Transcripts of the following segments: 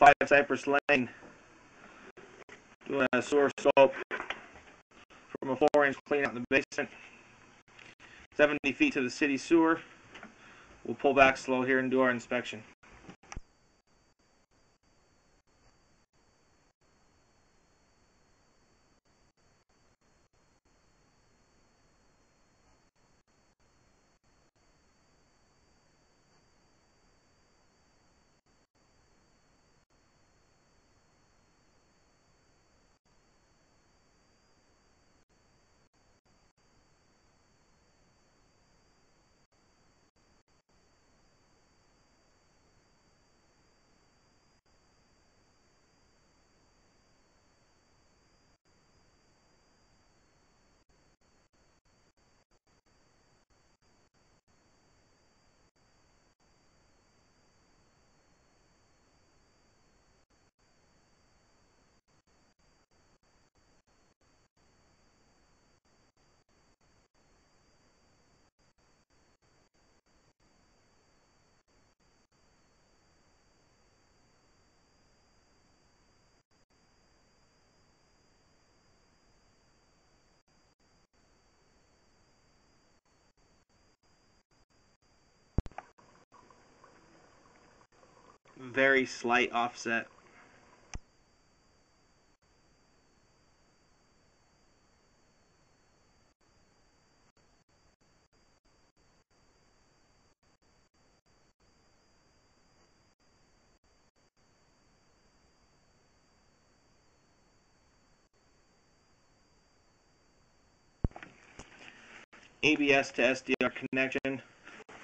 5 Cypress Lane. Doing a sewer scope from a 4 inch clean out in the basement. 70 feet to the city sewer. We'll pull back slow here and do our inspection. Very slight offset. ABS to SDR connection.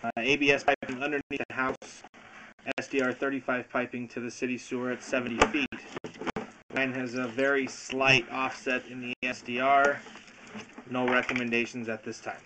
Uh, ABS piping underneath the house. SDR 35 piping to the city sewer at 70 feet. Line has a very slight offset in the SDR. No recommendations at this time.